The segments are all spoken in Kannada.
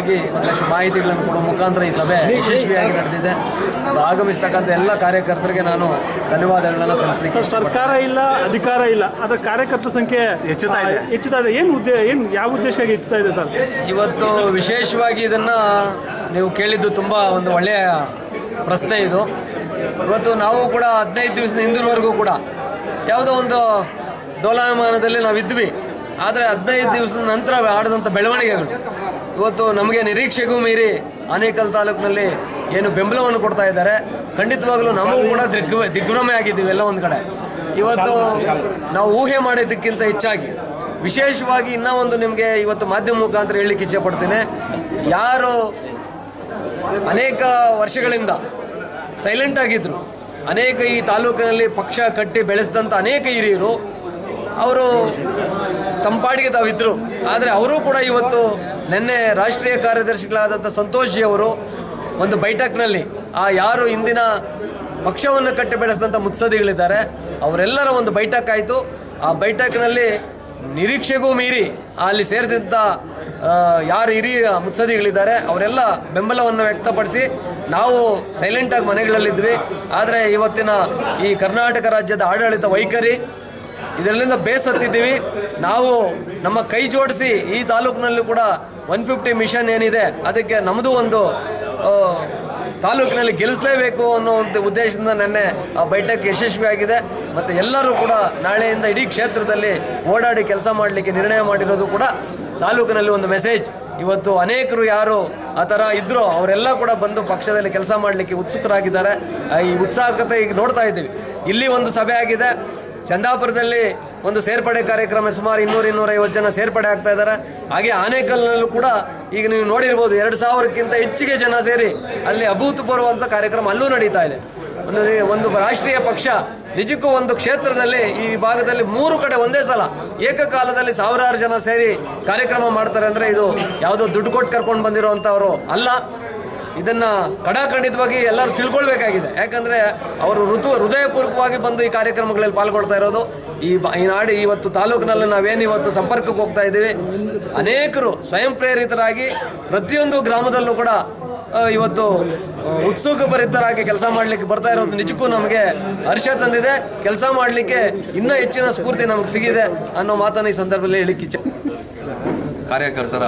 ಚುನಾವಣಾ ಒಂದಷ್ಟು ಮಾಹಿತಿಗಳನ್ನು ಕೊಡುವ ಮುಖಾಂತರ ಈ ಸಭೆ ಯಶಸ್ವಿಯಾಗಿ ನಡೆದಿದೆ. ಅದು ಆಗಮಿಸ್ತಕ್ಕಂಥ ಎಲ್ಲ ಕಾರ್ಯಕರ್ತರಿಗೆ ನಾನು ಧನ್ಯವಾದಗಳನ್ನು ಸಲ್ಲಿಸಲಿಕ್ಕೆ ಸರ್ ಸರ್ಕಾರ ಇಲ್ಲ ಅಧಿಕಾರ ಇಲ್ಲ ಅದರ ಕಾರ್ಯಕರ್ತರ ಸಂಖ್ಯೆ ಹೆಚ್ಚುತ್ತಾ ಇದೆ. ಹೆಚ್ಚುತ್ತಾ ಇದೆ. ಏನು ಉದ್ದೇ ಏನು ಯಾವ ಉದ್ದೇಶಕ್ಕಾಗಿ ಹೆಚ್ಚುತ್ತಾ ಇದೆ ಸರ್? ಇವತ್ತು ವಿಶೇಷವಾಗಿ ಇದನ್ನು ನೀವು ಕೇಳಿದ್ದು ತುಂಬ ಒಂದು ಒಳ್ಳೆಯ ಪ್ರಶ್ನೆ ಇದು. ಇವತ್ತು ನಾವು ಕೂಡ ಹದಿನೈದು ದಿವಸದ ಹಿಂದಿನವರೆಗೂ ಕೂಡ ಯಾವುದೋ ಒಂದು ಡೋಲಾಯಮಾನದಲ್ಲಿ ನಾವು ಇದ್ವಿ ಆದರೆ ಹದಿನೈದು ದಿವಸದ ನಂತರ ಆಡಿದಂಥ ಬೆಳವಣಿಗೆಗಳು ಇವತ್ತು ನಮಗೆ ನಿರೀಕ್ಷೆಗೂ ಮೀರಿ ಆನೇಕಲ್ ತಾಲೂಕಿನಲ್ಲಿ ಏನು ಬೆಂಬಲವನ್ನು ಕೊಡ್ತಾ ಇದ್ದಾರೆ. ಖಂಡಿತವಾಗಲೂ ನಮಗೂ ಕೂಡ ದಿಗ್ ದಿಗ್ಭ್ರಮೆ ಆಗಿದ್ದೀವಿ ಎಲ್ಲ ಒಂದು ಕಡೆ. ಇವತ್ತು ನಾವು ಊಹೆ ಮಾಡಿದ್ದಕ್ಕಿಂತ ಹೆಚ್ಚಾಗಿ ವಿಶೇಷವಾಗಿ ಇನ್ನೂ ಒಂದು ನಿಮಗೆ ಇವತ್ತು ಮಾಧ್ಯಮ ಮುಖಾಂತರ ಹೇಳಲಿಕ್ಕೆ ಇಚ್ಛೆಪಡ್ತೇನೆ ಯಾರು ಅನೇಕ ವರ್ಷಗಳಿಂದ ಸೈಲೆಂಟ್ ಆಗಿದ್ದರು ಅನೇಕ ಈ ತಾಲೂಕಿನಲ್ಲಿ ಪಕ್ಷ ಕಟ್ಟಿ ಬೆಳೆಸಿದಂಥ ಅನೇಕ ಹಿರಿಯರು, ಅವರು ತಂಪಾಡಿಗೆ ತಾವಿದ್ರು. ಆದರೆ ಅವರು ಕೂಡ ಇವತ್ತು ನಿನ್ನೆ ರಾಷ್ಟ್ರೀಯ ಕಾರ್ಯದರ್ಶಿಗಳಾದಂಥ ಸಂತೋಷ್ ಜಿ ಅವರು ಒಂದು ಬೈಠಕ್ನಲ್ಲಿ ಆ ಯಾರು ಇಂದಿನ ಪಕ್ಷವನ್ನು ಕಟ್ಟಿ ಬೆಳೆಸಿದಂಥ ಮುತ್ಸದಿಗಳಿದ್ದಾರೆ ಅವರೆಲ್ಲರ ಒಂದು ಬೈಠಕ್ ಆಯಿತು ಆ ಬೈಠಕ್ನಲ್ಲಿ ನಿರೀಕ್ಷೆಗೂ ಮೀರಿ ಅಲ್ಲಿ ಸೇರಿದಂಥ ಯಾರು ಹಿರಿಯ ಮುತ್ಸದಿಗಳಿದ್ದಾರೆ ಅವರೆಲ್ಲ ಬೆಂಬಲವನ್ನು ವ್ಯಕ್ತಪಡಿಸಿ ನಾವು ಸೈಲೆಂಟಾಗಿ ಮನೆಗಳಲ್ಲಿದ್ವಿ. ಆದರೆ ಇವತ್ತಿನ ಈ ಕರ್ನಾಟಕ ರಾಜ್ಯದ ಆಡಳಿತ ವೈಖರಿ ಇದರಿಂದ ಬೇಸತ್ತಿದ್ದೀವಿ. ನಾವು ನಮ್ಮ ಕೈ ಜೋಡಿಸಿ ಈ ತಾಲೂಕಿನಲ್ಲೂ ಕೂಡ ಒನ್ ಫಿಫ್ಟಿ ಮಿಷನ್ ಏನಿದೆ, ಅದಕ್ಕೆ ನಮ್ಮದು ಒಂದು ತಾಲೂಕಿನಲ್ಲಿ ಗೆಲ್ಲಿಸಲೇಬೇಕು ಅನ್ನೋ ಒಂದು ಉದ್ದೇಶದಿಂದ ನೆನ್ನೆ ಆ ಬೈಠಕ್ ಯಶಸ್ವಿಯಾಗಿದೆ ಮತ್ತು ಎಲ್ಲರೂ ಕೂಡ ನಾಳೆಯಿಂದ ಇಡೀ ಕ್ಷೇತ್ರದಲ್ಲಿ ಓಡಾಡಿ ಕೆಲಸ ಮಾಡಲಿಕ್ಕೆ ನಿರ್ಣಯ ಮಾಡಿರೋದು ಕೂಡ ತಾಲೂಕಿನಲ್ಲಿ ಒಂದು ಮೆಸೇಜ್ ಇವತ್ತು ಅನೇಕರು ಯಾರು ಆ ಥರ ಇದ್ರೋ ಅವರೆಲ್ಲ ಕೂಡ ಬಂದು ಪಕ್ಷದಲ್ಲಿ ಕೆಲಸ ಮಾಡಲಿಕ್ಕೆ ಉತ್ಸುಕರಾಗಿದ್ದಾರೆ. ಈ ಉತ್ಸಾಹಕತೆ ಈಗ ನೋಡ್ತಾ ಇದ್ದೀವಿ. ಇಲ್ಲಿ ಒಂದು ಸಭೆ ಆಗಿದೆ. ಚಂದಾಪುರದಲ್ಲಿ ಒಂದು ಸೇರ್ಪಡೆ ಕಾರ್ಯಕ್ರಮ ಸುಮಾರು ಇನ್ನೂರು ಇನ್ನೂರೈವತ್ತು ಜನ ಸೇರ್ಪಡೆ ಆಗ್ತಾ ಇದ್ದಾರೆ. ಹಾಗೆ ಆನೇಕಲ್ನಲ್ಲೂ ಕೂಡ ಈಗ ನೀವು ನೋಡಿರ್ಬೋದು ಎರಡು ಸಾವಿರಕ್ಕಿಂತ ಹೆಚ್ಚಿಗೆ ಜನ ಸೇರಿ ಅಲ್ಲಿ ಅಭೂತಪೂರ್ವ ಅಂತ ಕಾರ್ಯಕ್ರಮ ಅಲ್ಲೂ ನಡೀತಾ ಇದೆ. ಒಂದು ಒಂದು ರಾಷ್ಟ್ರೀಯ ಪಕ್ಷ ನಿಜಕ್ಕೂ ಒಂದು ಕ್ಷೇತ್ರದಲ್ಲಿ ಈ ಭಾಗದಲ್ಲಿ ಮೂರು ಕಡೆ ಒಂದೇ ಸಲ ಏಕಕಾಲದಲ್ಲಿ ಸಾವಿರಾರು ಜನ ಸೇರಿ ಕಾರ್ಯಕ್ರಮ ಮಾಡ್ತಾರೆ ಅಂದರೆ ಇದು ಯಾವುದೋ ದುಡ್ಡು ಕೊಟ್ಟು ಕರ್ಕೊಂಡು ಬಂದಿರೋ ಅಲ್ಲ. ಇದನ್ನ ಕಡಾಖಂಡಿತವಾಗಿ ಎಲ್ಲರೂ ತಿಳ್ಕೊಳ್ಬೇಕಾಗಿದೆ. ಯಾಕಂದ್ರೆ ಅವರು ಋತು, ಹೃದಯಪೂರ್ವಕವಾಗಿ ಬಂದು ಈ ಕಾರ್ಯಕ್ರಮಗಳಲ್ಲಿ ಪಾಲ್ಗೊಳ್ತಾ ಇರೋದು. ಈ ಈ ನಾಡಿ ಇವತ್ತು ತಾಲೂಕಿನಲ್ಲಿ ನಾವೇನು ಇವತ್ತು ಸಂಪರ್ಕಕ್ಕೆ ಹೋಗ್ತಾ ಇದ್ದೀವಿ. ಅನೇಕರು ಸ್ವಯಂ ಪ್ರೇರಿತರಾಗಿ ಪ್ರತಿಯೊಂದು ಗ್ರಾಮದಲ್ಲೂ ಕೂಡ ಇವತ್ತು ಉತ್ಸುಕಭರಿತರಾಗಿ ಕೆಲಸ ಮಾಡಲಿಕ್ಕೆ ಬರ್ತಾ ಇರೋದು ನಿಜಕ್ಕೂ ನಮಗೆ ಹರ್ಷ ತಂದಿದೆ. ಕೆಲಸ ಮಾಡಲಿಕ್ಕೆ ಇನ್ನೂ ಹೆಚ್ಚಿನ ಸ್ಫೂರ್ತಿ ನಮಗೆ ಸಿಗಿದೆ ಅನ್ನೋ ಮಾತನ್ನು ಈ ಸಂದರ್ಭದಲ್ಲಿ ಹೇಳಿಕ್ಕೆ ಕಾರ್ಯಕರ್ತರ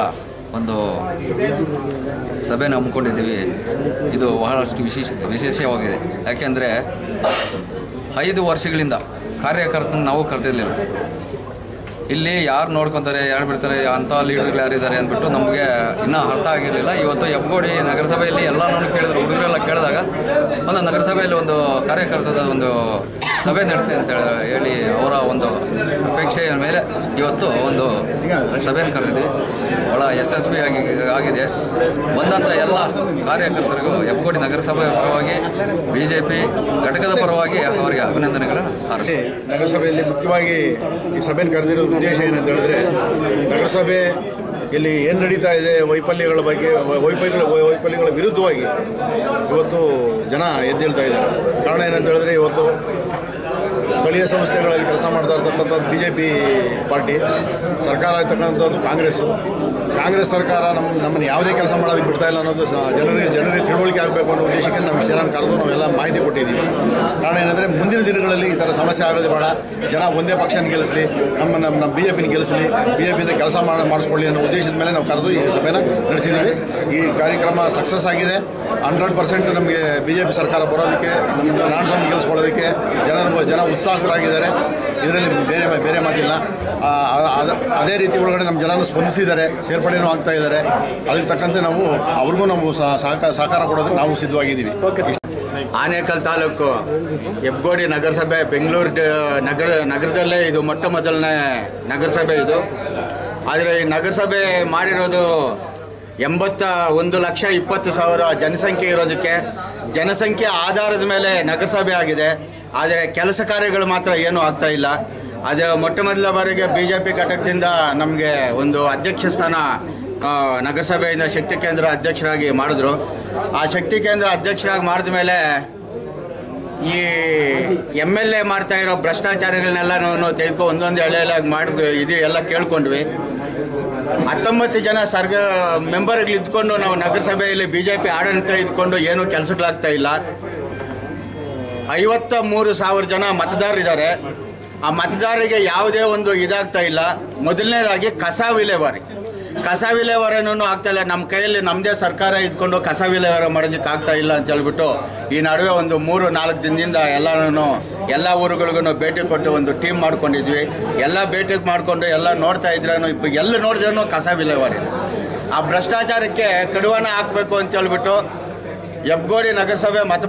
ಒಂದು ಸಭೆನ ಹಮ್ಮಿಕೊಂಡಿದ್ದೀವಿ. ಇದು ಬಹಳಷ್ಟು ವಿಶೇಷ, ವಿಶೇಷವಾಗಿದೆ. ಯಾಕೆಂದರೆ ಐದು ವರ್ಷಗಳಿಂದ ಕಾರ್ಯಕರ್ತನ ನಾವು ಕರೆದಿರಲಿಲ್ಲ. ಇಲ್ಲಿ ಯಾರು ನೋಡ್ಕೊತಾರೆ, ಯಾರು ಬಿಡ್ತಾರೆ, ಅಂಥ ಲೀಡರ್ಗಳು ಯಾರಿದ್ದಾರೆ ಅಂದ್ಬಿಟ್ಟು ನಮಗೆ ಇನ್ನೂ ಅರ್ಥ ಆಗಿರಲಿಲ್ಲ. ಇವತ್ತು ಹೆಬ್ಗೋಡಿ ನಗರಸಭೆಯಲ್ಲಿ ಎಲ್ಲನೂ ಕೇಳಿದ್ರು, ಹುಡುಗರೆಲ್ಲ ಕೇಳಿದಾಗ ಒಂದು ನಗರಸಭೆಯಲ್ಲಿ ಒಂದು ಕಾರ್ಯಕರ್ತದ ಒಂದು ಸಭೆ ನಡೆಸಿ ಅಂತ ಹೇಳಿ ಅವರ ಒಂದು ಅಪೇಕ್ಷೆಯ ಮೇಲೆ ಇವತ್ತು ಒಂದು ಸಭೆಯನ್ನು ಕರೆದಿದ್ವಿ. ಭಾಳ ಯಶಸ್ವಿಯಾಗಿ ಆಗಿದೆ. ಬಂದಂಥ ಎಲ್ಲ ಕಾರ್ಯಕರ್ತರಿಗೂ ಹೆಬ್ಗೋಡಿ ನಗರಸಭೆ ಪರವಾಗಿ ಬಿ ಜೆ ಪಿ ಘಟಕದ ಪರವಾಗಿ ಅವರಿಗೆ ಅಭಿನಂದನೆಗಳ ಹಾರೈಸಿ ನಗರಸಭೆಯಲ್ಲಿ ಮುಖ್ಯವಾಗಿ ಈ ಸಭೆಯನ್ನು ಕರೆದಿರೋ ಉದ್ದೇಶ ಏನಂತ ಹೇಳಿದ್ರೆ, ನಗರಸಭೆ ಇಲ್ಲಿ ಏನು ನಡೀತಾ ಇದೆ, ವೈಫಲ್ಯಗಳ ಬಗ್ಗೆ, ವೈಫಲ್ಯಗಳ ವೈಫಲ್ಯಗಳ ವಿರುದ್ಧವಾಗಿ ಇವತ್ತು ಜನ ಎದ್ದೇಳ್ತಾ ಇದ್ದಾರೆ. ಕಾರಣ ಏನಂತ ಹೇಳಿದ್ರೆ, ಇವತ್ತು ಸ್ಥಳೀಯ ಸಂಸ್ಥೆಗಳಲ್ಲಿ ಕೆಲಸ ಮಾಡ್ತಾ ಇರ್ತಕ್ಕಂಥದ್ದು ಬಿ ಜೆ ಪಿ ಪಾರ್ಟಿ. ಸರ್ಕಾರ ಇರ್ತಕ್ಕಂಥದ್ದು ಕಾಂಗ್ರೆಸ್ಸು. ಕಾಂಗ್ರೆಸ್ ಸರ್ಕಾರ ನಮ್ಮ ನಮ್ಮನ್ನು ಯಾವುದೇ ಕೆಲಸ ಮಾಡೋದಕ್ಕೆ ಬಿಡ್ತಾ ಇಲ್ಲ ಅನ್ನೋದು ಜನರಿಗೆ ಜನರಿಗೆ ತಿಳುವಳಿಕೆ ಆಗಬೇಕು ಅನ್ನೋ ಉದ್ದೇಶಕ್ಕೆ ನಮ್ಮ ಇಷ್ಟು ಜನ ಕರೆದು ನಾವೆಲ್ಲ ಮಾಹಿತಿ ಕೊಟ್ಟಿದ್ದೀವಿ. ಕಾರಣ ಏನಂದರೆ ಮುಂದಿನ ದಿನಗಳಲ್ಲಿ ಈ ಥರ ಸಮಸ್ಯೆ ಆಗೋದು ಬೇಡ. ಜನ ಒಂದೇ ಪಕ್ಷನ ಗೆಲ್ಲಿಸಲಿ, ನಮ್ಮ ನಮ್ಮ ನಮ್ಮ ಬಿ ಜೆ ಪಿನ ಗೆಲ್ಲಿಸಲಿ ಬಿ ಜೆ ಪಿಯಿಂದ ಕೆಲಸ ಮಾಡಿ, ಮಾಡಿಸ್ಕೊಳ್ಳಿ ಅನ್ನೋ ಉದ್ದೇಶದ ಮೇಲೆ ನಾವು ಕರೆದು ಈ ಸಭೆನ ನಡೆಸಿದ್ದೀವಿ. ಈ ಕಾರ್ಯಕ್ರಮ ಸಕ್ಸಸ್ ಆಗಿದೆ. ಹಂಡ್ರೆಡ್ ಪರ್ಸೆಂಟ್ ನಮಗೆ ಬಿ ಜೆ ಪಿ ಸರ್ಕಾರ ಬರೋದಕ್ಕೆ, ನಮ್ಮ ನಾನ್ ಸ್ವಾಮಿ ಗೆಲ್ಲಿಸ್ಕೊಳ್ಳೋದಕ್ಕೆ ಜನರು ಜನ ಉತ್ಸಾಹರಾಗಿದ್ದಾರೆ. ಇದರಲ್ಲಿ ಬೇರೆ ಬೇರೆ ಮಾತಿಲ್ಲ. ಅದೇ ರೀತಿ ಒಳಗಡೆ ನಮ್ಮ ಜನನ ಸ್ಪಂದಿಸಿದ್ದಾರೆ. ಸೇರ್ಪಡೆನೂ ಆಗ್ತಾ ಇದ್ದಾರೆ. ಅದಕ್ಕೆ ತಕ್ಕಂತೆ ನಾವು ಅವ್ರಿಗೂ ನಾವು ಸಹಕಾರ ಸಹಕಾರ ಕೊಡೋದಕ್ಕೆ ನಾವು ಸಿದ್ಧವಾಗಿದ್ದೀವಿ. ಆನೇಕಲ್ ತಾಲೂಕು ಹೆಬ್ಗೋಡಿ ನಗರಸಭೆ ಬೆಂಗಳೂರು ನಗರ ನಗರದಲ್ಲೇ ಇದು ಮೊಟ್ಟ ಮೊದಲನೇ ನಗರಸಭೆ ಇದು. ಆದರೆ ಈ ನಗರಸಭೆ ಮಾಡಿರೋದು ಎಂಬತ್ತ ಒಂದು ಲಕ್ಷ ಇಪ್ಪತ್ತು ಸಾವಿರ ಜನಸಂಖ್ಯೆ ಇರೋದಕ್ಕೆ ಜನಸಂಖ್ಯೆ ಆಧಾರದ ಮೇಲೆ ನಗರಸಭೆ ಆಗಿದೆ. ಆದರೆ ಕೆಲಸ ಕಾರ್ಯಗಳು ಮಾತ್ರ ಏನೂ ಆಗ್ತಾ ಇಲ್ಲ. ಆದರೆ ಮೊಟ್ಟ ಮೊದಲ ಬಾರಿಗೆ ಬಿ ಜೆ ಪಿ ಘಟಕದಿಂದ ನಮಗೆ ಒಂದು ಅಧ್ಯಕ್ಷ ಸ್ಥಾನ ನಗರಸಭೆಯಿಂದ ಶಕ್ತಿ ಕೇಂದ್ರ ಅಧ್ಯಕ್ಷರಾಗಿ ಮಾಡಿದ್ರು. ಆ ಶಕ್ತಿ ಕೇಂದ್ರ ಅಧ್ಯಕ್ಷರಾಗಿ ಮಾಡಿದ ಮೇಲೆ ಈ ಎಂ ಎಲ್ ಎ ಮಾಡ್ತಾ ಇರೋ ಭ್ರಷ್ಟಾಚಾರಗಳನ್ನೆಲ್ಲ ತೆಗೆದುಕೊ ಒಂದೊಂದು ಎಳೆಯಲಾಗಿ ಮಾಡಿ, ಇದು ಎಲ್ಲ ಕೇಳ್ಕೊಂಡ್ವಿ. ಹತ್ತೊಂಬತ್ತು ಜನ ಸರ್ಗ ಮೆಂಬರ್ಗಳು ಇದ್ಕೊಂಡು ನಾವು ನಗರಸಭೆಯಲ್ಲಿ ಬಿ ಜೆ ಪಿ ಆಡಳಿತ ಇದ್ಕೊಂಡು ಏನೂ ಕೆಲಸಗಳಾಗ್ತಾ ಇಲ್ಲ. ಐವತ್ತ ಮೂರು ಸಾವಿರ ಜನ ಮತದಾರರಿದ್ದಾರೆ. ಆ ಮತದಾರರಿಗೆ ಯಾವುದೇ ಒಂದು ಇದಾಗ್ತಾ ಇಲ್ಲ. ಮೊದಲನೇದಾಗಿ ಕಸ ವಿಲೇವಾರಿ. ಕಸ ವಿಲೇವಾರಿನೂ ಆಗ್ತಾ ಇಲ್ಲ. ನಮ್ಮ ಕೈಯಲ್ಲಿ ನಮ್ಮದೇ ಸರ್ಕಾರ ಇದ್ಕೊಂಡು ಕಸ ವಿಲೇವಾರ ಮಾಡೋದಕ್ಕೆ ಆಗ್ತಾ ಇಲ್ಲ ಅಂತ ಹೇಳ್ಬಿಟ್ಟು ಈ ನಡುವೆ ಒಂದು ಮೂರು, ನಾಲ್ಕು ದಿನದಿಂದ ಎಲ್ಲನೂ, ಎಲ್ಲ ಊರುಗಳಿಗೂ ಭೇಟಿ ಕೊಟ್ಟು ಒಂದು ಟೀಮ್ ಮಾಡ್ಕೊಂಡಿದ್ವಿ. ಎಲ್ಲ ಭೇಟಿ ಮಾಡಿಕೊಂಡು ಎಲ್ಲ ನೋಡ್ತಾ ಇದ್ರೂ ಇಬ್ಬ ಎಲ್ಲ ನೋಡಿದ್ರೂ ಕಸ ವಿಲೇವಾರಿ. ಆ ಭ್ರಷ್ಟಾಚಾರಕ್ಕೆ ಕಡಿವಾಣ ಹಾಕಬೇಕು ಅಂತ ಹೇಳ್ಬಿಟ್ಟು ಹೆಬ್ಗೋಡಿ ನಗರಸಭೆ ಮತ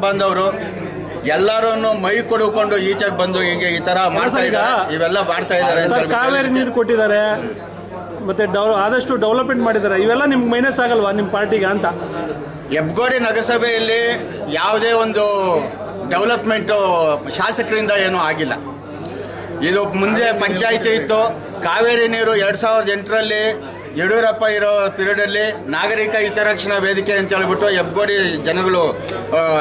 ಬಂದವರು ಎಲ್ಲರೂ ಮೈ ಕೊಡುಕೊಂಡು ಈಚೆಗೆ ಬಂದು ಹೀಗೆ ಈ ತರ ಮಾಡ್ತಾ ಇದ್ದಾರೆ. ಇವೆಲ್ಲ ಮಾಡ್ತಾ ಇದ್ದಾರೆ ಸರ್ ಕಾವೇರಿ ನೀರು ಕೊಟ್ಟಿದ್ದಾರೆ. ಮತ್ತೆ ಡವ್ ಆದಷ್ಟು ಡೆವಲಪ್ಮೆಂಟ್ ಮಾಡಿದ್ದಾರೆ. ಇವೆಲ್ಲ ನಿಮ್ಗೆ ಮೈನಸ್ ಆಗಲ್ವಾ ನಿಮ್ಮ ಪಾರ್ಟಿಗೆ ಅಂತ? ಹೆಬ್ಗೋಡಿ ನಗರಸಭೆಯಲ್ಲಿ ಯಾವುದೇ ಒಂದು ಡೆವಲಪ್ಮೆಂಟು ಶಾಸಕರಿಂದ ಏನೂ ಆಗಿಲ್ಲ. ಇದು ಮುಂದೆ ಪಂಚಾಯಿತಿ ಇತ್ತು. ಕಾವೇರಿ ನೀರು ಎರಡು ಸಾವಿರದ ಎಂಟರಲ್ಲಿ ಯಡಿಯೂರಪ್ಪ ಇರೋ ಪೀರಿಯಡಲ್ಲಿ ನಾಗರಿಕ ಹಿತರಕ್ಷಣಾ ವೇದಿಕೆ ಅಂತ ಹೇಳ್ಬಿಟ್ಟು ಹೆಬ್ಗೋಡಿ ಜನಗಳು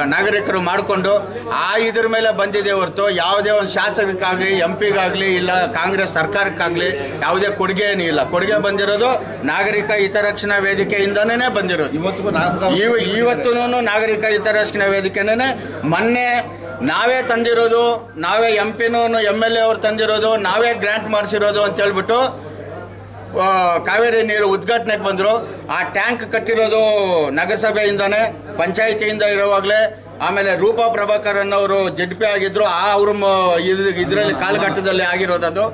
ನಾಗರಿಕರು ಮಾಡಿಕೊಂಡು ಆ ಇದ್ರ ಮೇಲೆ ಬಂದಿದೆ ಹೊರತು ಯಾವುದೇ ಒಂದು ಶಾಸಕಕ್ಕಾಗಲಿ ಎಂ ಪಿಗಾಗಲಿ ಇಲ್ಲ ಕಾಂಗ್ರೆಸ್ ಸರ್ಕಾರಕ್ಕಾಗಲಿ ಯಾವುದೇ ಕೊಡುಗೆ ಏನೂ ಇಲ್ಲ. ಕೊಡುಗೆ ಬಂದಿರೋದು ನಾಗರಿಕ ಹಿತರಕ್ಷಣಾ ವೇದಿಕೆಯಿಂದನೇ ಬಂದಿರೋದು. ಇವತ್ತು ಇವ ಇವತ್ತೂ ನಾಗರಿಕ ಹಿತರಕ್ಷಣಾ ವೇದಿಕೆನೇ ಮೊನ್ನೆ ನಾವೇ ತಂದಿರೋದು ನಾವೇ ಎಂ ಪಿನೂ ಎಂ ಎಲ್ ಎ ಅವ್ರು ತಂದಿರೋದು ನಾವೇ ಗ್ರ್ಯಾಂಟ್ ಮಾಡಿಸಿರೋದು ಅಂತ ಹೇಳ್ಬಿಟ್ಟು ಆ, ಕಾವೇರಿ ನೀರು ಉದ್ಘಾಟನೆಗೆ ಬಂದರು. ಆ ಟ್ಯಾಂಕ್ ಕಟ್ಟಿರೋದು ನಗರಸಭೆಯಿಂದನೇ, ಪಂಚಾಯಿತಿಯಿಂದ ಇರುವಾಗಲೇ. ಆಮೇಲೆ ರೂಪಾ ಪ್ರಭಾಕರ್ ಅನ್ನೋರು ಜಡ್ ಪಿ ಆಗಿದ್ರು, ಆ ಅವರು ಇದು ಇದರಲ್ಲಿ ಕಾಲಘಟ್ಟದಲ್ಲಿ ಆಗಿರೋದದು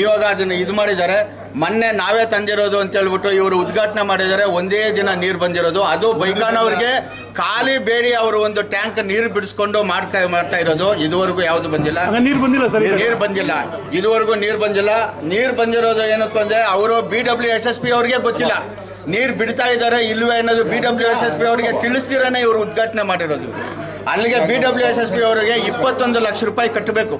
ಇವಾಗ ಅದನ್ನು ಇದು ಮಾಡಿದ್ದಾರೆ. ಮೊನ್ನೆ ನಾವೇ ತಂದಿರೋದು ಅಂತ ಹೇಳ್ಬಿಟ್ಟು ಇವರು ಉದ್ಘಾಟನೆ ಮಾಡಿದ್ದಾರೆ. ಒಂದೇ ದಿನ ನೀರು ಬಂದಿರೋದು. ಅದು ಬೈಕಾನ್ ಅವ್ರಿಗೆ ಖಾಲಿ ಬೇಡಿ ಅವರು ಒಂದು ಟ್ಯಾಂಕ್ ನೀರು ಬಿಡಿಸ್ಕೊಂಡು ಮಾಡ್ತಾ ಮಾಡ್ತಾ ಇರೋದು. ಇದುವರೆಗೂ ಯಾವುದು ಬಂದಿಲ್ಲ. ನೀರು ಬಂದಿಲ್ಲ ಸರ್ ನೀರು ಬಂದಿಲ್ಲ. ಇದುವರೆಗೂ ನೀರು ಬಂದಿಲ್ಲ. ನೀರು ಬಂದಿರೋದು ಏನಕ್ಕೆ ಅಂದ್ರೆ ಅವರು B W S S P ಅವ್ರಿಗೆ ಗೊತ್ತಿಲ್ಲ. ನೀರು ಬಿಡ್ತಾ ಇದ್ದಾರೆ ಇಲ್ವೇ ಅನ್ನೋದು B W S S P ಅವರಿಗೆ ತಿಳಿಸ್ತೀರನೇ ಇವರು ಉದ್ಘಾಟನೆ ಮಾಡಿರೋದು. ಅಲ್ಲಿಗೆ B W S S P ಅವರಿಗೆ ಇಪ್ಪತ್ತೊಂದು ಲಕ್ಷ ರೂಪಾಯಿ ಕಟ್ಟಬೇಕು.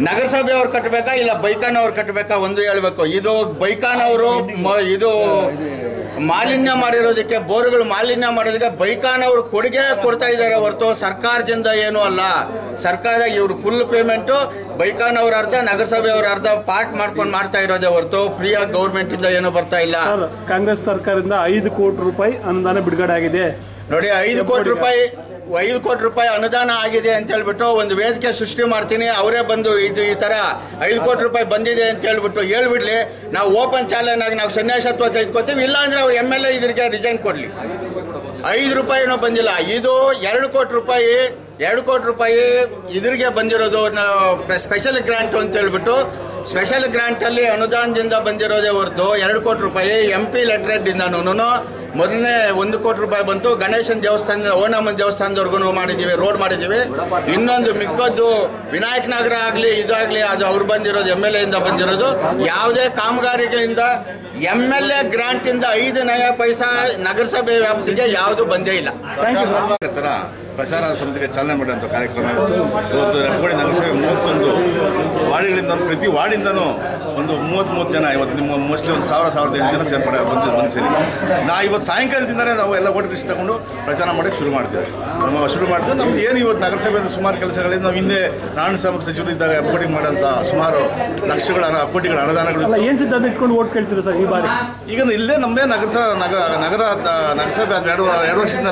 ನಗರಸಭೆ ಅವ್ರು ಕಟ್ಟಬೇಕಾ ಇಲ್ಲ ಬೈಕಾನ್ ಅವ್ರು ಕಟ್ಟಬೇಕಾ ಒಂದು ಹೇಳ್ಬೇಕು. ಇದು ಬೈಕಾನ್ ಅವರು ಮ- ಇದು ಮಾಲಿನ್ಯ ಮಾಡಿರೋದಕ್ಕೆ ಬೋರ್ಗಳು ಮಾಲಿನ್ಯ ಮಾಡೋದಕ್ಕೆ ಬೈಕಾನ್ ಅವರು ಕೊಡುಗೆ ಕೊಡ್ತಾ ಇದ್ದಾರೆ ಹೊರತು ಸರ್ಕಾರದಿಂದ ಏನೂ ಅಲ್ಲ. ಸರ್ಕಾರ ಇವರು ಫುಲ್ ಪೇಮೆಂಟು ಬೈಕಾನ್ ಅವ್ರ ಅರ್ಧ ನಗರಸಭೆ ಅವ್ರ ಅರ್ಧ ಪಾರ್ಟ್ ಮಾಡ್ಕೊಂಡು ಮಾಡ್ತಾ ಇರೋದೇ ಹೊರತು ಫ್ರೀಯಾಗಿ ಗೌರ್ಮೆಂಟಿಂದ ಏನೂ ಬರ್ತಾ ಇಲ್ಲ. ಕಾಂಗ್ರೆಸ್ ಸರ್ಕಾರದಿಂದ ಐದು ಕೋಟಿ ರೂಪಾಯಿ ಅನುದಾನ ಬಿಡುಗಡೆ ಆಗಿದೆ. ನೋಡಿ ಐದು ಕೋಟಿ ರೂಪಾಯಿ ಐದು ಕೋಟಿ ರೂಪಾಯಿ ಅನುದಾನ ಆಗಿದೆ ಅಂತ ಹೇಳ್ಬಿಟ್ಟು ಒಂದು ವೇದಿಕೆ ಸೃಷ್ಟಿ ಮಾಡ್ತೀನಿ, ಅವರೇ ಬಂದು ಇದು ಈ ತರ ಐದು ಕೋಟಿ ರೂಪಾಯಿ ಬಂದಿದೆ ಅಂತ ಹೇಳ್ಬಿಟ್ಟು ಹೇಳ್ಬಿಡ್ಲಿ. ನಾವು ಓಪನ್ ಚಾಲೆಂಜ್ ಆಗಿ ನಾವು ಸನ್ಯಾಸತ್ವ ತೆಗೆದುಕೊತೀವಿ ಇಲ್ಲ ಅಂದ್ರೆ ಅವ್ರು ಎಂ ಎಲ್ ಎ ಇದ್ರಿಗೆ ರಿಸೈನ್ ಕೊಡ್ಲಿ. ಐದು ರೂಪಾಯಿನೂ ಬಂದಿಲ್ಲ, ಇದು ಎರಡು ಕೋಟಿ ರೂಪಾಯಿ, ಎರಡು ಕೋಟಿ ರೂಪಾಯಿ ಇದ್ರಿಗೆ ಬಂದಿರೋದು ಸ್ಪೆಷಲ್ ಗ್ರಾಂಟ್ ಅಂತ ಹೇಳ್ಬಿಟ್ಟು ಸ್ಪೆಷಲ್ ಗ್ರಾಂಟಲ್ಲಿ ಅನುದಾನದಿಂದ ಬಂದಿರೋದೇ ಹೊರತು ಎರಡು ಕೋಟಿ ರೂಪಾಯಿ ಎಂ ಪಿ ಲೆಟ್ರೇಟಿಂದನೂ ಮೊದಲನೇ ಒಂದು ಕೋಟಿ ರೂಪಾಯಿ ಬಂತು. ಗಣೇಶನ ದೇವಸ್ಥಾನದ ಓಣಮ್ಮನ ದೇವಸ್ಥಾನದವರೆಗೂ ಮಾಡಿದ್ದೀವಿ ರೋಡ್ ಮಾಡಿದ್ದೀವಿ. ಇನ್ನೊಂದು ಮಿಕ್ಕದ್ದು ವಿನಾಯಕ ನಗರ ಆಗಲಿ ಇದಾಗಲಿ ಅದು ಅವ್ರು ಬಂದಿರೋದು ಎಂ ಎಲ್ ಎಯಿಂದ ಬಂದಿರೋದು. ಯಾವುದೇ ಕಾಮಗಾರಿಗಳಿಂದ ಎಂ ಎಲ್ ಎ ಗ್ರಾಂಟಿಂದ ಐದು ನಯ ಪೈಸಾ ನಗರಸಭೆ ವ್ಯಾಪ್ತಿಗೆ ಯಾವುದು ಬಂದೇ ಇಲ್ಲ. ಪ್ರಚಾರ ಸಮಿತಿಗೆ ಚಾಲನೆ ಮಾಡುವಂಥ ಕಾರ್ಯಕ್ರಮ ಇತ್ತು ಇವತ್ತು ಹೆಬ್ಬಗೋಡಿ ನಗರಸಭೆ ಮೂವತ್ತೊಂದು ವಾರ್ಡ್ಗಳಿಂದ ಪ್ರತಿ ವಾರ್ಡಿಂದನೂ ಒಂದು ಮೂವತ್ತ್ಮೂರು ಜನ ಇವತ್ತು ನಿಮ್ಮ ಮೋಸ್ಟ್ಲಿ ಒಂದು ಸಾವಿರ ಸಾವಿರದ ಎಂಟು ಜನ ಸೇರ್ಪಡೆ ಬಂದು ಬಂದು ಸೇರಿ. ನಾ ಇವತ್ತು ಸಾಯಂಕಾಲದಿಂದಲೇ ನಾವು ಎಲ್ಲ ಓಟ್ ಲಿಸ್ಟ್ ತಗೊಂಡು ಪ್ರಚಾರ ಮಾಡೋಕ್ಕೆ ಶುರು ಮಾಡ್ತೇವೆ. ನಮ್ಮ ಶುರು ಮಾಡ್ತೇವೆ. ನಮ್ದು ಏನು ಇವತ್ತು ನಗರಸಭೆಯಿಂದ ಸುಮಾರು ಕೆಲಸಗಳಿಂದ. ನಾವು ಹಿಂದೆ ನಾರಾಯಣ ಸ್ವಾಮಿ ಸಚಿವರು ಇದ್ದಾಗ ಹೆಬ್ಬಗೋಡಿ ಮಾಡೋಂಥ ಸುಮಾರು ಲಕ್ಷಗಳ ಹಣ- ಕೋಟಿಗಳ ಅನುದಾನಗಳು ಏನು ಸಿದ್ಧಾಂತ ಇಟ್ಕೊಂಡು ಓಟ್ ಕೇಳ್ತೀರಿ ಸರ್ ಈ ಬಾರಿ? ಈಗ ಇಲ್ಲೇ ನಮ್ಮದೇ ನಗರಸ ನಗರ ನಗರ ನಗರಸಭೆ ಎರಡು ಎರಡು ವರ್ಷದಿಂದ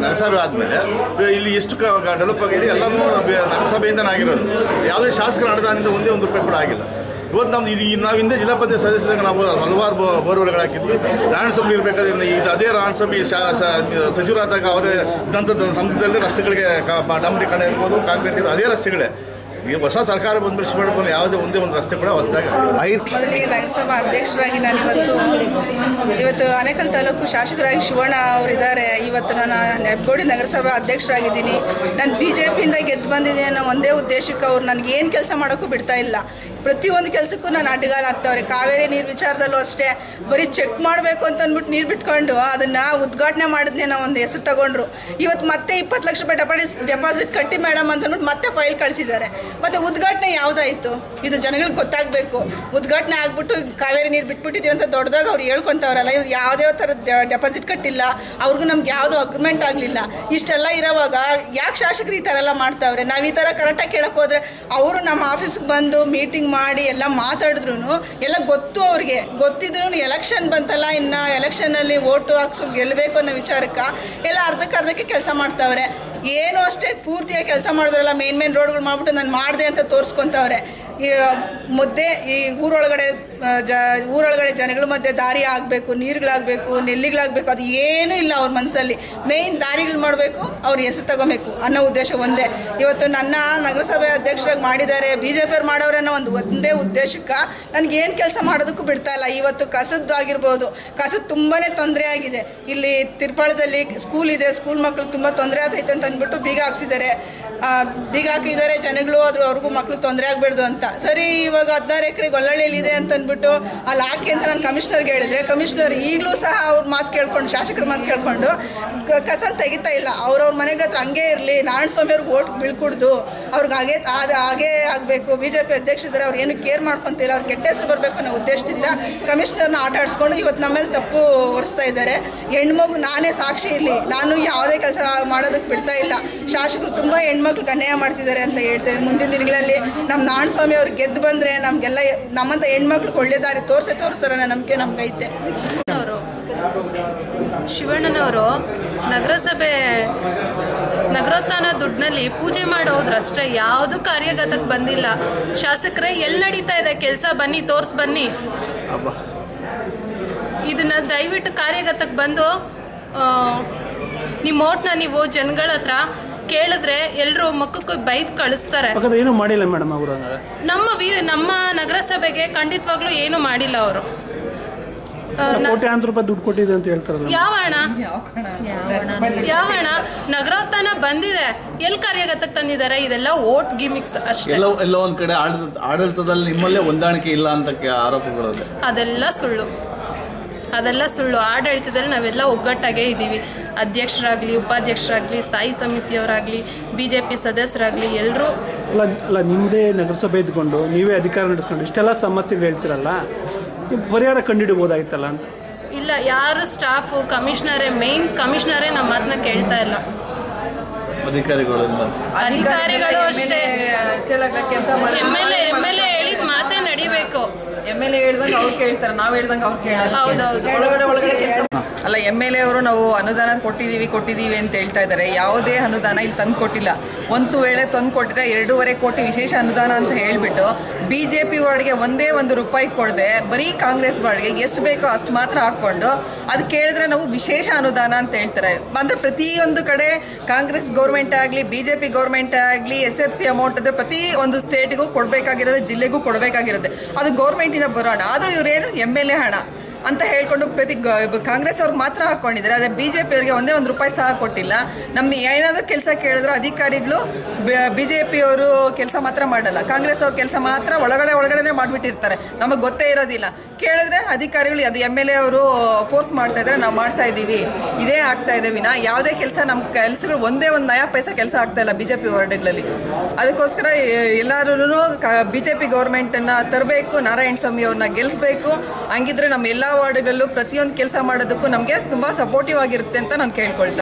ನಗರಸಭೆ ಆದಮೇಲೆ ಇಲ್ಲಿ ಎಷ್ಟು ಡೆವಲಪ್ ಆಗಿದೆ, ಎಲ್ಲನೂ ನಗರಸಭೆಯಿಂದನೇ ಆಗಿರೋದು ಯಾವುದೇ ಶಾಸಕರ ಅನುದಾನದಿಂದ ಒಂದೇ ಒಂದು ರೂಪಾಯಿ ಕೂಡ ಆಗಿಲ್ಲ. ಇವತ್ತು ನಮ್ಮ ಇದು ನಾವು ಹಿಂದೆ ಜಿಲ್ಲಾ ಪಂಚಾಯತ್ ಸದಸ್ಯದಾಗ ನಾವು ಹಲವಾರು ಬೋರ್ವೆಲ್ಗಳು ಹಾಕಿದ್ವಿ. ನಾರಾಯಣಸ್ವಾಮಿ ಇರಬೇಕಾದ್ರೆ ಇದು ಅದೇ ಸ- ಸಚಿವರಾದಾಗ ಅವರೇ ಇದ್ದಂಥದ್ದು ಸಂದರ್ಭದಲ್ಲಿ ರಸ್ತೆಗಳಿಗೆ ಡಾಂಬರೀಕರಣ ಇರ್ಬೋದು, ಕಾಂಕ್ರೀಟ್ ಇರ್ಬೋದು, ಅದೇ ರಸ್ತೆಗಳೇ. ಈ ಹೊಸ ಸರ್ಕಾರ ಬಂದ್ಮೇಲೆ ಶಿವಣ್ಣ ಯಾವುದೇ ಒಂದೇ ಒಂದು ರಸ್ತೆ ಕೂಡ ಹೊಸದಾಗಿ ಮೊದಲಿಗೆ ನಗರಸಭಾ ಅಧ್ಯಕ್ಷರಾಗಿ ನಾನು ಇವತ್ತು ಇವತ್ತು ತಾಲೂಕು ಶಾಸಕರಾಗಿ ಶಿವಣ್ಣ ಅವರಿದ್ದಾರೆ. ಇವತ್ತು ನಾನು ನೆಬ್ಗೋಡಿ ನಗರಸಭಾ ಅಧ್ಯಕ್ಷರಾಗಿದ್ದೀನಿ. ನಾನು ಬಿ ಜೆ ಪಿಯಿಂದ ಗೆದ್ದು ಬಂದಿದ್ದೀನಿ ಅನ್ನೋ ಒಂದೇ ಉದ್ದೇಶಕ್ಕೆ ಅವ್ರು ನನಗೆ ಏನು ಕೆಲಸ ಮಾಡೋಕ್ಕೂ ಬಿಡ್ತಾ ಇಲ್ಲ. ಪ್ರತಿಯೊಂದು ಕೆಲಸಕ್ಕೂ ನಾನು ಅಡ್ಡಗಾಲ ಆಗ್ತಾವ್ರಿ ಕಾವೇರಿ ನೀರು ವಿಚಾರದಲ್ಲೂ ಅಷ್ಟೇ. ಬರೀ ಚೆಕ್ ಮಾಡಬೇಕು ಅಂತ ಅಂದ್ಬಿಟ್ಟು ನೀರು ಬಿಟ್ಕೊಂಡು ಅದನ್ನು ಉದ್ಘಾಟನೆ ಮಾಡಿದ್ನೇ ನಾವು ಒಂದು ಹೆಸರು ತಗೊಂಡ್ರು. ಇವತ್ತು ಮತ್ತೆ ಇಪ್ಪತ್ತು ಲಕ್ಷ ರೂಪಾಯಿ ಡೆಪಾಸಿಟ್ ಡೆಪಾಸಿಟ್ ಕಟ್ಟಿ ಮೇಡಮ್ ಅಂತ ಅಂದ್ಬಿಟ್ಟು ಮತ್ತೆ ಫೈಲ್ ಕಳಿಸಿದ್ದಾರೆ. ಮತ್ತೆ ಉದ್ಘಾಟನೆ ಯಾವುದಾಯಿತು? ಇದು ಜನಗಳಿಗೆ ಗೊತ್ತಾಗಬೇಕು. ಉದ್ಘಾಟನೆ ಆಗ್ಬಿಟ್ಟು ಕಾವೇರಿ ನೀರು ಬಿಟ್ಬಿಟ್ಟಿದ್ದೀವಿ ಅಂತ ದೊಡ್ಡದಾಗ ಅವ್ರು ಹೇಳ್ಕೊತಾವ್ರಲ್ಲ, ಇವ್ರು ಯಾವುದೇ ಥರ ಡೆಪಾಸಿಟ್ ಕಟ್ಟಿಲ್ಲ. ಅವ್ರಿಗೂ ನಮ್ಗೆ ಯಾವುದೋ ಅಗ್ರಿಮೆಂಟ್ ಆಗಲಿಲ್ಲ. ಇಷ್ಟೆಲ್ಲ ಇರೋವಾಗ ಯಾಕೆ ಶಾಸಕರು ಈ ಥರ ಎಲ್ಲ ಮಾಡ್ತಾವ್ರೆ? ನಾವು ಈ ಥರ ಕರೆಕ್ಟಾಗಿ ಕೇಳಕ್ಕೆ ಹೋದರೆ ಅವರು ನಮ್ಮ ಆಫೀಸ್ಗೆ ಬಂದು ಮೀಟಿಂಗ್ ಮಾಡಿ ಎಲ್ಲ ಮಾತಾಡಿದ್ರು ಎಲ್ಲ ಗೊತ್ತು ಅವ್ರಿಗೆ. ಗೊತ್ತಿದ್ರು ಎಲೆಕ್ಷನ್ ಬಂತಲ್ಲ ಇನ್ನು ಎಲೆಕ್ಷನಲ್ಲಿ ಓಟು ಹಾಕ್ಸೋ ಗೆಲ್ಲಬೇಕು ಅನ್ನೋ ವಿಚಾರಕ್ಕೆ ಎಲ್ಲ ಅರ್ಧಕ್ಕೆ ಅರ್ಧಕ್ಕೆ ಕೆಲಸ ಮಾಡ್ತಾವ್ರೆ. ಏನು ಅಷ್ಟೇ ಪೂರ್ತಿಯಾಗಿ ಕೆಲಸ ಮಾಡಿದ್ರಲ್ಲ ಮೇನ್ ಮೇನ್ ರೋಡ್ಗಳು ಮಾಡಿಬಿಟ್ಟು ನಾನು ಮಾಡಿದೆ ಅಂತ ತೋರಿಸ್ಕೊತವ್ರೆ. ಈ ಮುದ್ದೆ, ಈ ಊರೊಳಗಡೆ ಜ, ಊರೊಳಗಡೆ ಜನಗಳ ಮಧ್ಯೆ ದಾರಿ ಆಗಬೇಕು, ನೀರುಗಳಾಗಬೇಕು, ನೆಲ್ಲಿಗಳಾಗಬೇಕು, ಅದು ಏನೂ ಇಲ್ಲ ಅವ್ರ ಮನಸ್ಸಲ್ಲಿ ಮೇಯ್ನ್ ದಾರಿಗಳು ಮಾಡಬೇಕು, ಅವ್ರು ಹೆಸರು ತಗೋಬೇಕು ಅನ್ನೋ ಉದ್ದೇಶ ಒಂದೇ. ಇವತ್ತು ನನ್ನ ನಗರಸಭೆ ಅಧ್ಯಕ್ಷರಾಗಿ ಮಾಡಿದ್ದಾರೆ ಬಿ ಜೆ ಪಿಯವ್ರು ಮಾಡೋರೆ ಅನ್ನೋ ಒಂದು ಒಂದೇ ಉದ್ದೇಶಕ್ಕೆ ನನಗೆ ಏನು ಕೆಲಸ ಮಾಡೋದಕ್ಕೂ ಬಿಡ್ತಾ ಇಲ್ಲ. ಇವತ್ತು ಕಸದ್ದು ಆಗಿರ್ಬೋದು, ಕಸದ ತುಂಬಾ ತೊಂದರೆ ಆಗಿದೆ. ಇಲ್ಲಿ ತಿರ್ಪಾಳದಲ್ಲಿ ಸ್ಕೂಲ್ ಇದೆ, ಸ್ಕೂಲ್ ಮಕ್ಕಳು ತುಂಬ ತೊಂದರೆ ಆಗ್ತೈತೆ ಅಂತ ಅಂದ್ಬಿಟ್ಟು ಬೀಗ ಹಾಕ್ಸಿದ್ದಾರೆ. ಬೀಗ ಹಾಕಿದ್ದಾರೆ, ಜನಗಳು, ಆದ್ರೂ ಅವ್ರಿಗೂ ಮಕ್ಳು ತೊಂದರೆ ಆಗಬಾರ್ದು ಅಂತ. ಸರಿ, ಇವಾಗ ಹದಿನಾರು ಎಕರೆ ಗೊಲ್ಲಳ್ಳಿಯಲ್ಲಿ ಇದೆ ಅಂತ ಅಂದ್ಬಿಟ್ಟು ಅಲ್ಲಿ ಹಾಕಿ ಅಂತ ನಾನು ಕಮಿಷನರ್ಗೆ ಹೇಳಿದ್ರೆ, ಕಮಿಷನರ್ ಈಗಲೂ ಸಹ ಅವ್ರ ಮಾತು ಕೇಳ್ಕೊಂಡು, ಶಾಸಕರ ಮಾತು ಕೇಳ್ಕೊಂಡು ಕಸ ತೆಗಿತಾ ಇಲ್ಲ. ಅವ್ರವ್ರ ಮನೆಗಳ ಹತ್ರ ಹಂಗೆ ಇರಲಿ ನಾರಾಯಣ ಸ್ವಾಮಿ ಅವ್ರಿಗೆ ಓಟ್ ಬೀಳ್ಕೊಡ್ದು, ಅವ್ರಿಗೆ ಹಾಗೆ ಅದು ಹಾಗೇ ಆಗಬೇಕು ಬಿ ಜೆ ಪಿ ಅಧ್ಯಕ್ಷರಿದ್ದಾರೆ ಅವ್ರು ಏನು ಕೇರ್ ಮಾಡ್ಕೊತಿಲ್ಲ ಅವ್ರು ಕೆಟ್ಟ ಹೆಸರು ಬರಬೇಕು ಅನ್ನೋ ಉದ್ದೇಶದಿಂದ ಕಮಿಷನರ್ನ ಆಟ ಆಡಿಸ್ಕೊಂಡು ಇವತ್ತು ನಮ್ಮ ಮೇಲೆ ತಪ್ಪು ಹೊರಿಸ್ತಾ ಇದ್ದಾರೆ. ಹೆಣ್ಮಗು ನಾನೇ ಸಾಕ್ಷಿ ಇಲ್ಲಿ ನಾನು ಯಾವುದೇ ಕೆಲಸ ಮಾಡೋದಕ್ಕೆ ಬಿಡ್ತಾ ಇಲ್ಲ. ಶಾಸಕರು ತುಂಬ ಹೆಣ್ಮಕ್ಳು ಅನ್ಯಾಯ ಮಾಡ್ತಿದ್ದಾರೆ ಅಂತ ಹೇಳ್ತೇವೆ ಮುಂದಿನ ದಿನಗಳಲ್ಲಿ ನಮ್ಮ ನಾಣಸ್ವಾಮಿ ಸ್ವಾಮಿ ಅವ್ರು ಗೆದ್ದು ಬಂದರೆ ನಮಗೆಲ್ಲ ನಮ್ಮಂಥ ಹೆಣ್ಮಕ್ಳಿಗೆ ಒಳ್ಳೆ ದಾರಿ ತೋರಿಸೇ ತೋರಿಸ್ತಾರೆ ಅನ್ನೋ ನಂಬಿಕೆ ನಮ್ಗೈತೆ ಅವರು ಶಿವಣ್ಣನವರು ನಗರಸಭೆ ನಗರೋತ್ಥಾನ ದುಡ್ಡಿನಲ್ಲಿ ಪೂಜೆ ಮಾಡೋದ್ರಷ್ಟೇ ಯಾವುದು ಕಾರ್ಯಗತಕ್ಕೆ ಬಂದಿಲ್ಲ. ಶಾಸಕರೇ ಎಲ್ಲಿ ನಡೀತಾ ಇದೆ? ಕೆಲಸ ಬನ್ನಿ ತೋರ್ಸ್ ಬನ್ನಿ. ಇದನ್ನ ದಯವಿಟ್ಟು ಕಾರ್ಯಗತಕ್ಕೆ ಬಂದು ನಿಮ್ಮ ಓಟ್ನ ನೀವು ಜನಗಳ ಹತ್ರ ಕೇಳಿದ್ರೆ ಎಲ್ಲರೂ ಮಕ್ಕಕ್ಕೆ ಬೈದ್ ಕಳಿಸ್ತಾರೆ. ಯಾಕಂದ್ರೆ ಏನು ಮಾಡಿಲ್ಲ ಮೇಡಮ್ ಅವರು ನಮ್ಮ ವೀರ ನಮ್ಮ ನಗರಸಭೆಗೆ ಖಂಡಿತವಾಗ್ಲೂ ಏನು ಮಾಡಿಲ್ಲ ಅವರು. ಕೋಟ್ಯಾಂತರ ರೂಪಾಯಿ ದುಡ್ಡು ಕೊಟ್ಟಿದೆ ಅಂತ ಹೇಳ್ತಾರಲ್ಲ ಯಾವ ಹಣ? ಯಾವ ಹಣ? ನಗರೋತ್ಥಾನ ಬಂದಿದೆ. ಎಲ್ಲಿ ಕಾರ್ಯಗತಕ್ಕೆ ತಂದಿದ್ದಾರೆ? ಇದೆಲ್ಲ ಓಟ್ ಗಿಮಿಕ್ಸ್ ಅಷ್ಟೇ. ಎಲ್ಲ ಎಲ್ಲ ಒಂದ್ ಕಡೆ ಆಡಳಿತದಲ್ಲಿ ನಿಮ್ಮಲ್ಲೇ ಹೊಂದಾಣಿಕೆ ಇಲ್ಲ ಅಂತ ಆರೋಪಗಳು ಆರೋಪಗಳಿದೆ ಅದೆಲ್ಲ ಸುಳ್ಳು. ಅದೆಲ್ಲ ಸುಳ್ಳು. ಆಡಳಿತದಲ್ಲಿ ನಾವೆಲ್ಲ ಒಗ್ಗಟ್ಟಾಗೇ ಇದ್ದೀವಿ. ಅಧ್ಯಕ್ಷರಾಗಲಿ ಉಪಾಧ್ಯಕ್ಷರಾಗಲಿ ಸ್ಥಾಯಿ ಸಮಿತಿಯವರಾಗಲಿ ಬಿ ಜೆ ಪಿ ಸದಸ್ಯರಾಗಲಿ ಎಲ್ಲರೂ ಅಲ್ಲ ಅಲ್ಲ ನಿಮ್ಮದೇ ನಗರಸಭೆ ಇದ್ಕೊಂಡು ನೀವೇ ಅಧಿಕಾರ ನಡೆಸ್ಕೊಂಡು ಇಷ್ಟೆಲ್ಲ ಸಮಸ್ಯೆಗಳು ಹೇಳ್ತಿರಲ್ಲ ನೀವು ಪರಿಹಾರ ಕಂಡುಹಿಡ್ಬೋದಾಗಿತ್ತಲ್ಲ ಅಂತ? ಇಲ್ಲ ಯಾರು ಸ್ಟಾಫು ಕಮಿಷನರೇ ಮೇನ್ ಕಮಿಷನರೇ ನಮ್ಮ ಮಾತನ್ನ ಕೇಳ್ತಾ ಇಲ್ಲ. ಅಧಿಕಾರಿಗಳು ಅಧಿಕಾರಿಗಳು ಅಷ್ಟೇ. ಕೆಲಸ M L A M L A ಹೇಳಿದ ಮಾತೇ ನಡಿಬೇಕು. ಎಂ ಎಲ್ ಎ ಹೇಳ್ದಂಗೆ ಅವ್ರು ಕೇಳ್ತಾರೆ ನಾವ್ ಹೇಳ್ದಂಗೆ ಅವ್ರು ಕೇಳಲ್ಲ. ಹೌದೌದು. ಒಳಗಡೆ ಒಳಗಡೆ ಕೆಲಸ ಅಲ್ಲ ಎಂ ಎಲ್ ಎ ಅವರು ನಾವು ಅನುದಾನ ಕೊಟ್ಟಿದ್ದೀವಿ ಕೊಟ್ಟಿದ್ದೀವಿ ಅಂತ ಹೇಳ್ತಾ ಇದ್ದಾರೆ. ಯಾವುದೇ ಅನುದಾನ ಇಲ್ಲಿ ತಂದು ಕೊಟ್ಟಿಲ್ಲ. ಒಂದು ವೇಳೆ ತಂದು ಕೊಟ್ಟಿದ್ರೆ ಎರಡೂವರೆ ಕೋಟಿ ವಿಶೇಷ ಅನುದಾನ ಅಂತ ಹೇಳಿಬಿಟ್ಟು ಬಿ ಜೆ ಪಿ ವಾರ್ಡ್ಗೆ ಒಂದೇ ಒಂದು ರೂಪಾಯಿ ಕೊಡದೆ ಬರೀ ಕಾಂಗ್ರೆಸ್ ವಾರ್ಡ್ಗೆ ಎಷ್ಟು ಬೇಕೋ ಅಷ್ಟು ಮಾತ್ರ ಹಾಕ್ಕೊಂಡು ಅದು ಕೇಳಿದ್ರೆ ನಾವು ವಿಶೇಷ ಅನುದಾನ ಅಂತ ಹೇಳ್ತಾರೆ. ಅಂದರೆ ಪ್ರತಿಯೊಂದು ಕಡೆ ಕಾಂಗ್ರೆಸ್ ಗೌರ್ಮೆಂಟ್ ಆಗಲಿ ಬಿ ಜೆ ಪಿ ಗೌರ್ಮೆಂಟ್ ಆಗಲಿ ಎಸ್ ಎಫ್ ಸಿ ಅಮೌಂಟ್ ಅಂದರೆ ಪ್ರತಿ ಒಂದು ಸ್ಟೇಟಿಗೂ ಕೊಡಬೇಕಾಗಿರೋದು, ಜಿಲ್ಲೆಗೂ ಕೊಡಬೇಕಾಗಿರುತ್ತೆ ಅದು ಗೌರ್ಮೆಂಟಿಂದ ಬರೋಣ. ಆದರೂ ಇವರೇನು ಎಂ ಎಲ್ ಎ ಹಣ. ಅಂತ ಹೇಳ್ಕೊಂಡು ಪ್ರತಿ ಕಾಂಗ್ರೆಸ್ ಅವ್ರಿಗೆ ಮಾತ್ರ ಹಾಕೊಂಡಿದ್ದಾರೆ. ಆದರೆ ಬಿ ಜೆ ಪಿಯವರಿಗೆ ಒಂದೇ ಒಂದು ರೂಪಾಯಿ ಸಹ ಕೊಟ್ಟಿಲ್ಲ. ನಮ್ಮ ಏನಾದರೂ ಕೆಲಸ ಕೇಳಿದ್ರೆ ಅಧಿಕಾರಿಗಳು ಬಿ ಜೆ ಪಿಯವರು ಕೆಲಸ ಮಾತ್ರ ಮಾಡಲ್ಲ. ಕಾಂಗ್ರೆಸ್ ಅವ್ರ ಕೆಲಸ ಮಾತ್ರ ಒಳಗಡೆ ಒಳಗಡೆನೆ ಮಾಡಿಬಿಟ್ಟಿರ್ತಾರೆ. ನಮಗೆ ಗೊತ್ತೇ ಇರೋದಿಲ್ಲ. ಕೇಳಿದ್ರೆ ಅಧಿಕಾರಿಗಳು ಅದು ಎಂ ಎಲ್ ಎ ಅವರು ಫೋರ್ಸ್ ಮಾಡ್ತಾ ಇದ್ದಾರೆ ನಾವು ಮಾಡ್ತಾ ಇದ್ದೀವಿ ಇದೇ ಆಗ್ತಾ ಇದೆ ವಿನ. ಯಾವುದೇ ಕೆಲಸ ನಮ್ಮ ಕೆಲಸಗಳು ಒಂದೇ ಒಂದು ನಯಾ ಪೈಸಾ ಕೆಲಸ ಆಗ್ತಾ ಇಲ್ಲ ಬಿ ಜೆ ಪಿ ವಾರ್ಡ್ಗಳಲ್ಲಿ. ಅದಕ್ಕೋಸ್ಕರ ಎಲ್ಲರೂ ಬಿ ಜೆ ಪಿ ಗೌರ್ಮೆಂಟನ್ನು ತರಬೇಕು, ನಾರಾಯಣ ಸ್ವಾಮಿ ಅವ್ರನ್ನ ಗೆಲ್ಲಿಸಬೇಕು ಹಂಗಿದ್ರೆ ನಮ್ಮ ಎಲ್ಲ ವಾರ್ಡ್ಗಳಲ್ಲೂ ಪ್ರತಿಯೊಂದು ಕೆಲಸ ಮಾಡೋದಕ್ಕೂ ನಮಗೆ ತುಂಬ ಸಪೋರ್ಟಿವ್ ಆಗಿರುತ್ತೆ ಅಂತ ನಾನು ಕೇಳ್ಕೊಳ್ತೇನೆ